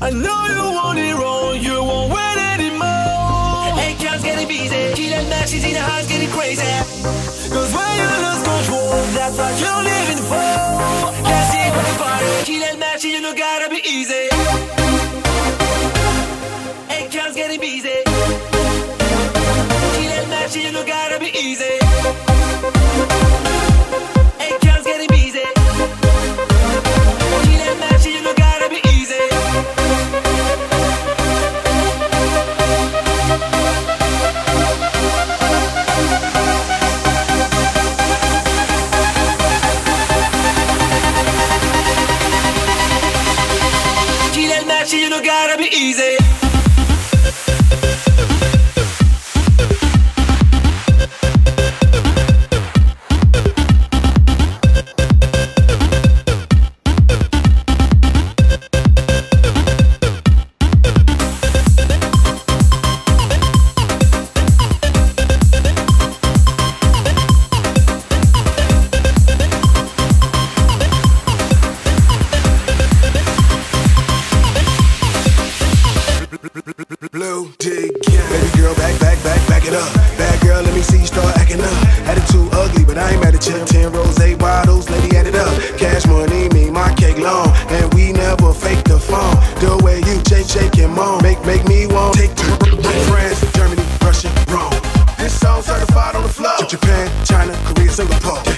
I know you want it wrong, you won't win anymore. Hey, counts getting busy. She that match, she's in the house getting crazy. Cause when you lose control, that's what you're living for. Can't see it from the party. She that match, you know gotta be easy. You know gotta be easy. It up. Bad girl, let me see you start acting up. Attitude ugly, but I ain't mad at you. Ten rose, eight bottles, lady, add it up. Cash money, me, my cake long. And we never fake the phone. The way you shake, shake and moan. Make, make me want take to France, Germany, Russia, Rome. This song certified on the floor. Japan, China, Korea, Singapore.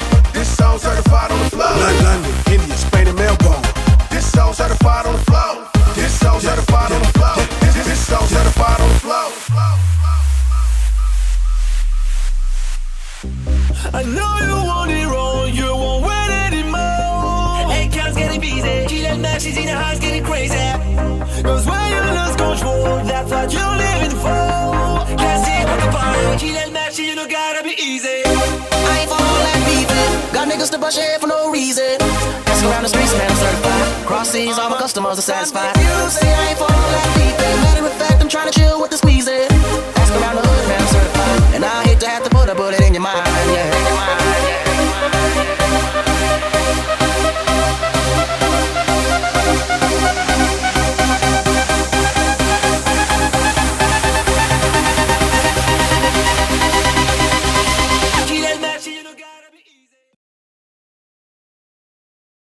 I know you want it wrong, you won't win anymore. Hey, counts getting busy. She that match, she's in the house getting crazy. Cause when you lose control, that's what you're living for. Can't see it from the party. She that match, you know gotta be easy. I ain't for all that beefing. Got niggas to brush your hair for no reason. Ask around the streets, man, I'm certified. Cross seas, all my customers are satisfied. You say I ain't for all that beefing. Matter I'm trying to chill with the squeezing.